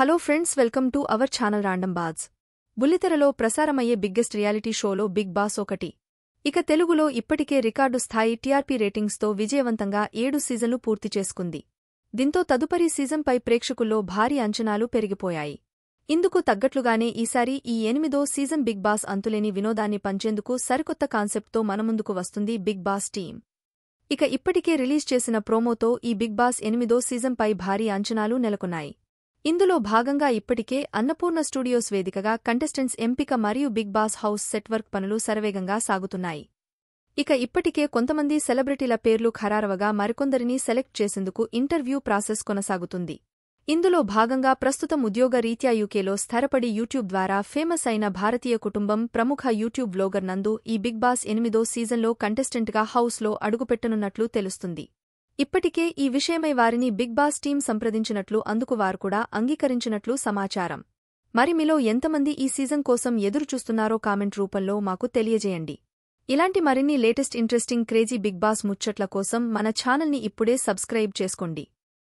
Hello friends welcome to our channel random buzz బుల్లితెరలో ప్రసారమయ్యే biggest reality షోలో big boss ఒకటి. ఇక తెలుగులో ఇప్పటికే రికార్డు స్థాయి టీఆర్పీ రేటింగ్స్తో విజయవంతంగా ఏడు సీజన్లు పూర్తి చేసుకుంది. దీంతో తదుపరి సీజన్పై ప్రేక్షకుల్లో భారీ అంచనాలు పెరిగిపోయాయి. ఇందుకు తగ్గట్లుగానే ఈసారి ఈ ఎనిమిదో సీజన్ బిగ్ బాస్ అంతులేని వినోదాన్ని పంచేందుకు సరికొత్త కాన్సెప్ట్తో మనముందుకు వస్తుంది బిగ్ బాస్ టీం ఇక ఇప్పటికే రిలీజ్ చేసిన ప్రోమోతో ఈ బిగ్ బాస్ ఎనిమిదో సీజన్పై భారీ అంచనాలు నెలకొన్నాయి. ఇందులో భాగంగా ఇప్పటికే అన్నపూర్ణ స్టూడియోస్ వేదికగా కంటెస్టెంట్స్ ఎంపిక మరియు బిగ్ బాస్ హౌస్ సెట్వర్క్ పనులు శరవేగంగా సాగుతున్నాయి. ఇక ఇప్పటికే కొంతమంది సెలబ్రిటీల పేర్లు ఖరారవగా మరికొందరిని సెలెక్ట్ చేసేందుకు ఇంటర్వ్యూ ప్రాసెస్ కొనసాగుతుంది. ఇందులో భాగంగా ప్రస్తుతం ఉద్యోగ రీత్యా యూకేలో స్థిరపడి యూట్యూబ్ ద్వారా ఫేమస్ అయిన భారతీయ కుటుంబం ప్రముఖ యూట్యూబ్ వ్లోగర్ నందు ఈ బిగ్ బాస్ ఎనిమిదో సీజన్లో కంటెస్టెంట్గా హౌస్లో అడుగుపెట్టనున్నట్లు తెలుస్తుంది. ఇప్పటికే ఈ విషయమై వారిని బిగ్ బాస్ టీం సంప్రదించినట్లు అందుకు వారు కూడా అంగీకరించినట్లు సమాచారం. మరి మీలో ఎంతమంది ఈ సీజన్ కోసం ఎదురుచూస్తున్నారో కామెంట్ రూపంలో మాకు తెలియజేయండి. ఇలాంటి మరిన్ని latest interesting crazy big boss ముచ్చట్ల కోసం మన ఛానల్ని ఇప్పుడే సబ్స్క్రైబ్ చేసుకోండి.